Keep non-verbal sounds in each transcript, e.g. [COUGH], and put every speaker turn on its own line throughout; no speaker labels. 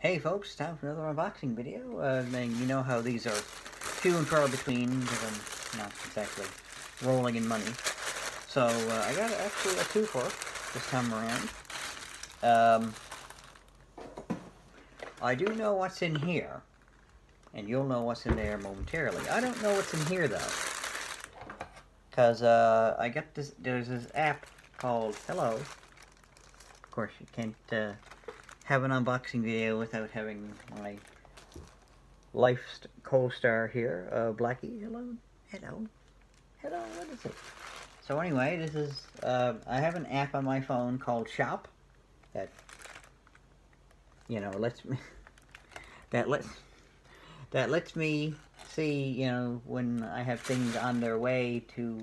Hey folks, time for another unboxing video. Uh, and you know how these are few and far between because I'm not exactly rolling in money. So uh, I got actually a twofer this time around. Um, I do know what's in here, and you'll know what's in there momentarily. I don't know what's in here though, because uh, I got this. There's this app called Hello. Of course, you can't. Have an unboxing video without having my life co-star here, uh, Blackie. Hello, hello, hello. What is it? So anyway, this is uh, I have an app on my phone called Shop that you know lets me [LAUGHS] that lets that lets me see you know when I have things on their way to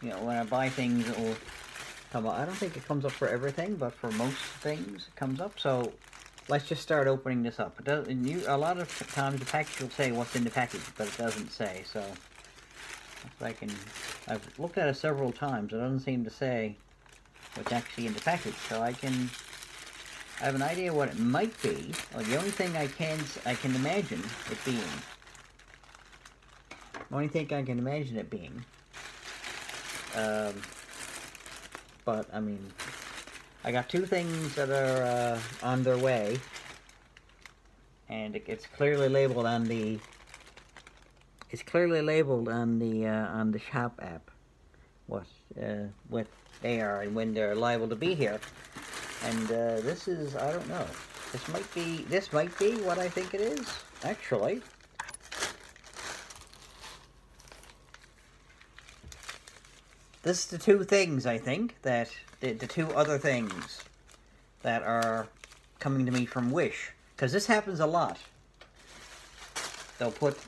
you know when I buy things or come up. I don't think it comes up for everything, but for most things it comes up. So let's just start opening this up. It does, and you, a lot of times the package will say what's in the package, but it doesn't say. So if I can, I've looked at it several times. It doesn't seem to say what's actually in the package. So I can, I have an idea what it might be. Well, the only thing I can, I can imagine it being. The only thing I can imagine it being. Um, but I mean, I got two things that are uh, on their way, and it's clearly labeled on the. It's clearly labeled on the uh, on the shop app, what uh, what they are and when they're liable to be here, and uh, this is I don't know. This might be this might be what I think it is actually. This is the two things, I think, that the, the two other things that are coming to me from Wish. Because this happens a lot. They'll put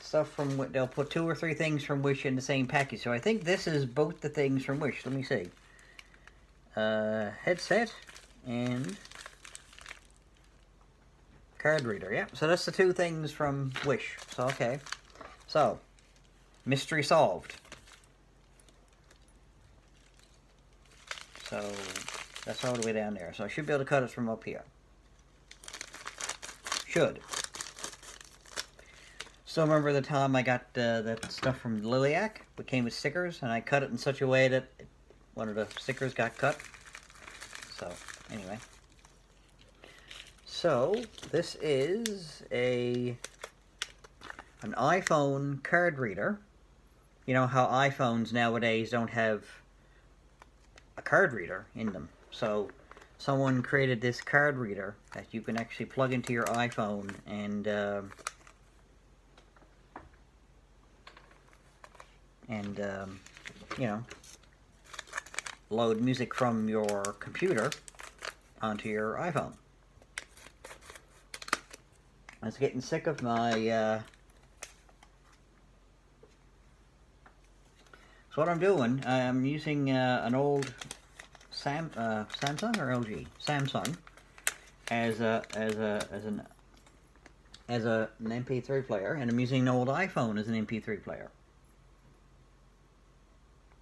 stuff from, they'll put two or three things from Wish in the same package. So I think this is both the things from Wish. Let me see. Uh, headset and card reader. Yeah, so that's the two things from Wish. So, okay. So, mystery solved. So that's all the way down there. So I should be able to cut it from up here. Should. Still remember the time I got uh, that stuff from Liliac? It came with stickers, and I cut it in such a way that one of the stickers got cut. So, anyway. So, this is a an iPhone card reader. You know how iPhones nowadays don't have a card reader in them. So someone created this card reader that you can actually plug into your iPhone and uh, and um, you know load music from your computer onto your iPhone. I was getting sick of my uh, So what I'm doing, I'm using uh, an old Sam, uh, Samsung or LG? Samsung as a as a as an as a, an MP3 player, and I'm using an old iPhone as an MP3 player.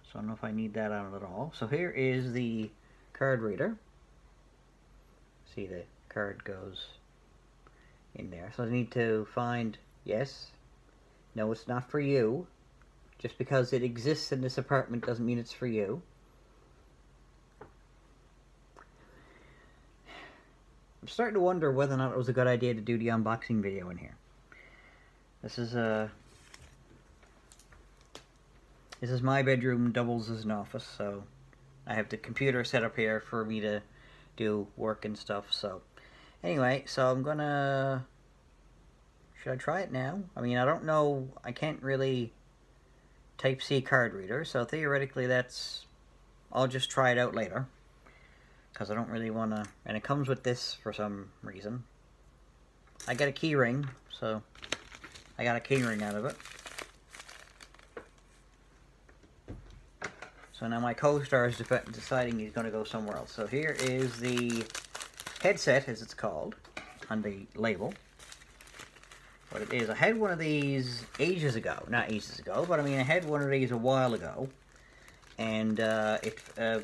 So I don't know if I need that on it at all. So here is the card reader. See the card goes in there. So I need to find yes. No, it's not for you. Just because it exists in this apartment doesn't mean it's for you. I'm starting to wonder whether or not it was a good idea to do the unboxing video in here. This is a... Uh, this is my bedroom, doubles as an office, so I have the computer set up here for me to do work and stuff, so... Anyway, so I'm gonna... Should I try it now? I mean, I don't know, I can't really Type-C card reader, so theoretically that's... I'll just try it out later. Because I don't really want to... And it comes with this for some reason. I got a keyring, so I got a keyring out of it. So now my co-star is deciding he's going to go somewhere else. So here is the headset, as it's called, on the label what it is. I had one of these ages ago. Not ages ago, but I mean I had one of these a while ago. And uh, it, uh,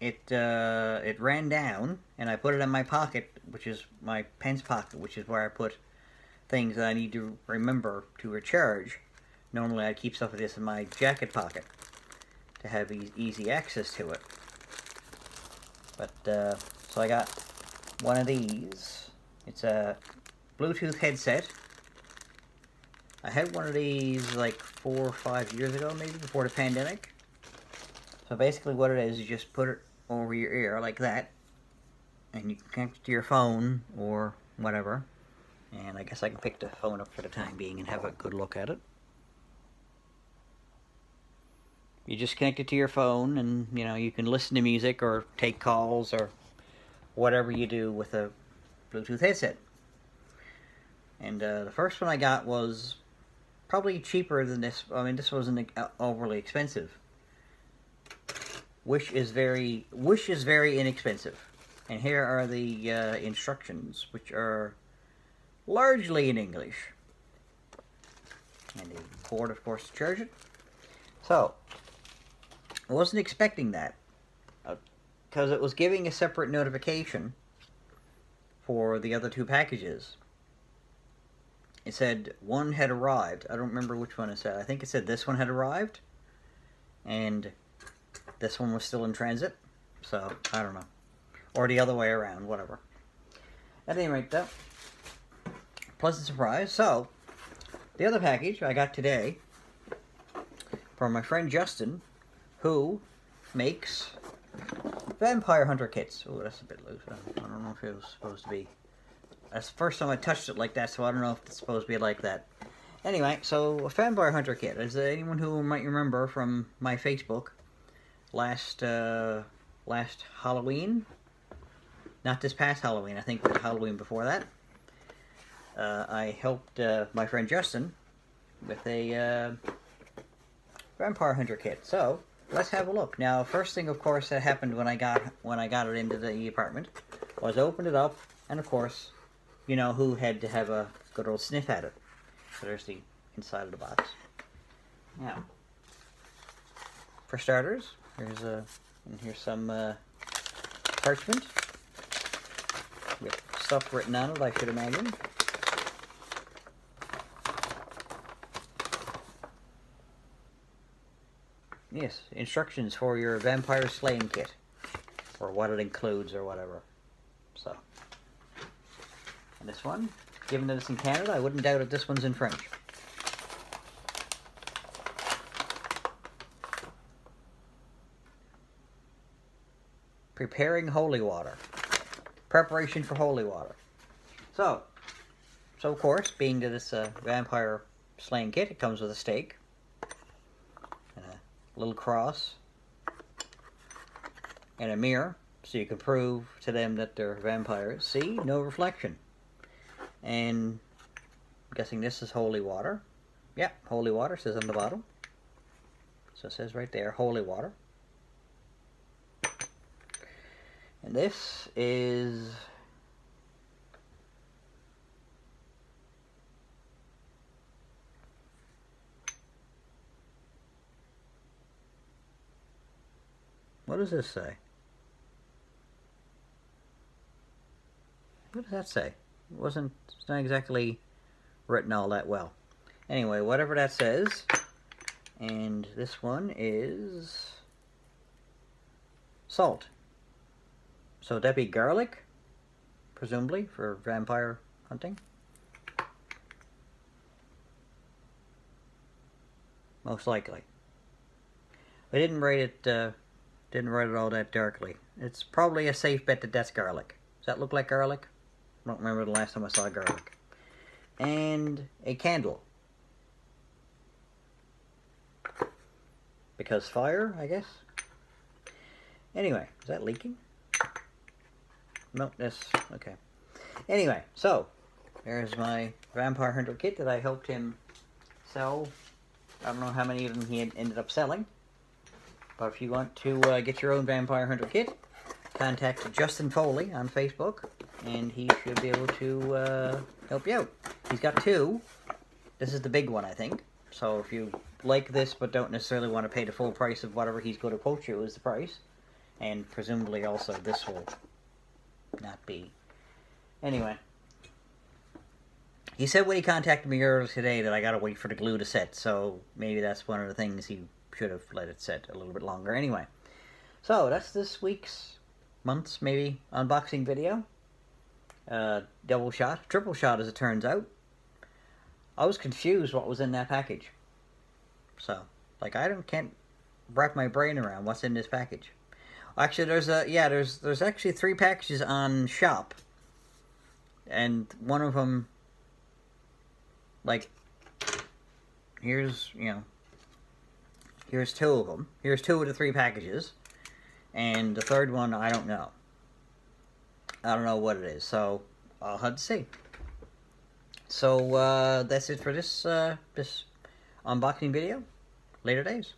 it uh, it ran down, and I put it in my pocket, which is my pants pocket, which is where I put things that I need to remember to recharge. Normally, I keep stuff like this in my jacket pocket to have e easy access to it. But uh, so I got one of these. It's a Bluetooth headset. I had one of these like four or five years ago, maybe before the pandemic. So basically, what it is, you just put it over your ear like that, and you connect it to your phone or whatever. And I guess I can pick the phone up for the time being and have a good look at it. You just connect it to your phone, and you know you can listen to music or take calls or whatever you do with a Bluetooth headset. And uh, the first one I got was probably cheaper than this. I mean, this wasn't overly expensive. Wish is very Wish is very inexpensive. And here are the uh, instructions, which are largely in English. And the cord, of course, to charge it. So, I wasn't expecting that. Because uh, it was giving a separate notification for the other two packages. It said one had arrived. I don't remember which one it said. I think it said this one had arrived. And this one was still in transit. So, I don't know. Or the other way around, whatever. At any rate, though, pleasant surprise. So, the other package I got today from my friend Justin, who makes Vampire Hunter kits. Oh, that's a bit loose. I don't know if it was supposed to be. That's the first time I touched it like that, so I don't know if it's supposed to be like that. Anyway, so a Vampire Hunter kit. There anyone who might remember from my Facebook last uh, last Halloween? Not this past Halloween. I think the Halloween before that. Uh, I helped uh, my friend Justin with a uh, Vampire Hunter kit. So let's have a look. Now, first thing, of course, that happened when I got when I got it into the apartment was opened it up, and of course, you know who had to have a good old sniff at it. So there's the inside of the box. Now, for starters, here's a and here's some uh, parchment with stuff written on it. I should imagine. Yes, instructions for your vampire slaying kit. Or what it includes or whatever. So. And this one, given that it's in Canada, I wouldn't doubt that this one's in French. Preparing holy water. Preparation for holy water. So, so of course, being that it's a vampire slaying kit, it comes with a stake little cross, and a mirror so you can prove to them that they're vampires. See, no reflection. And I'm guessing this is holy water. Yeah, holy water says on the bottom. So it says right there, holy water. And this is What does this say? What does that say? It wasn't, it's not exactly written all that well. Anyway, whatever that says, and this one is salt. So that'd be garlic, presumably, for vampire hunting. Most likely. I didn't write it uh, didn't write it all that darkly. It's probably a safe bet that that's garlic. Does that look like garlic? I don't remember the last time I saw garlic. And a candle. Because fire, I guess? Anyway, is that leaking? No, that's... okay. Anyway, so, there's my Vampire Hunter kit that I helped him sell. I don't know how many of them he ended up selling. But if you want to uh, get your own Vampire Hunter kit, contact Justin Foley on Facebook, and he should be able to uh, help you out. He's got two. This is the big one, I think. So if you like this but don't necessarily want to pay the full price of whatever he's going to quote you is the price, And presumably also this will not be. Anyway. He said when he contacted me earlier today that I gotta wait for the glue to set, so maybe that's one of the things he should have let it set a little bit longer. Anyway. So, that's this week's, month's maybe, unboxing video. Uh, double shot, triple shot as it turns out. I was confused what was in that package. So, like, I don't can't wrap my brain around what's in this package. Actually, there's a yeah, there's there's actually three packages on shop, and one of them, like, here's you know, here's two of them. Here's two of the three packages, and the third one I don't know. I don't know what it is, so I'll have to see. So uh, that's it for this uh, this unboxing video. Later days.